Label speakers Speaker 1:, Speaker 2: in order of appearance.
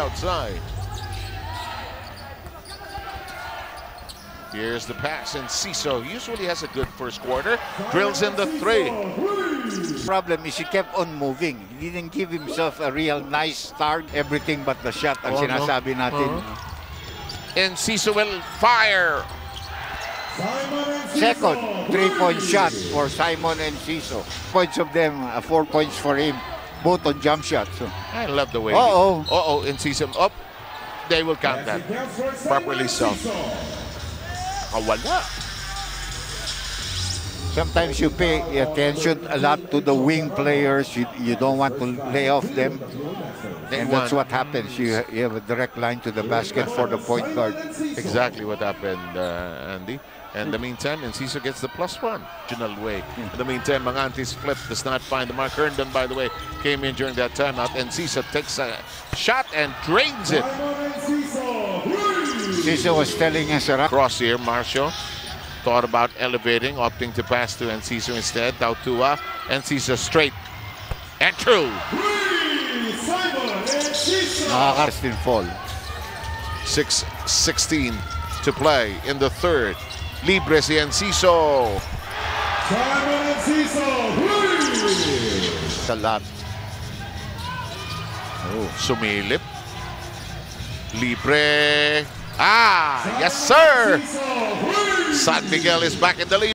Speaker 1: outside. Here's the pass, and Ciso usually has a good first quarter. Drills in the three.
Speaker 2: problem is he kept on moving. He didn't give himself a real nice start. Everything but the shot ang
Speaker 1: Oh, no?
Speaker 2: sinasabi natin.
Speaker 1: Enciso will fire.
Speaker 2: Second, three-point shot for Simon and Ciso. Points of them, uh, four points for him. Both on jump shots. So,
Speaker 1: I love the way.
Speaker 2: Uh-oh.
Speaker 1: Uh-oh, and Ciso. Up. They will count that. Properly so. Ah, wala.
Speaker 2: Sometimes you pay attention a lot to the wing players. You, you don't want to lay off them.
Speaker 1: They
Speaker 2: And that's what happens. You, you have a direct line to the basket for the point guard.
Speaker 1: Exactly what happened, uh, Andy. And in the meantime, Enciso gets the plus one, original way. In the meantime, Mangantes flip does not find the mark. Herndon, by the way, came in during that timeout. Enciso takes a shot and drains it.
Speaker 2: Ciso was telling us around.
Speaker 1: Cross here, Marshall thought about elevating, opting to pass to Enciso instead. Tautuaa, Enciso straight and true.
Speaker 2: Nakakast in fall.
Speaker 1: 6-16 to play in the third. Libre si Enciso.
Speaker 2: Sa lot.
Speaker 1: Oh, sumilip. Libre. Ah, yes sir. San Miguel is back in the lead.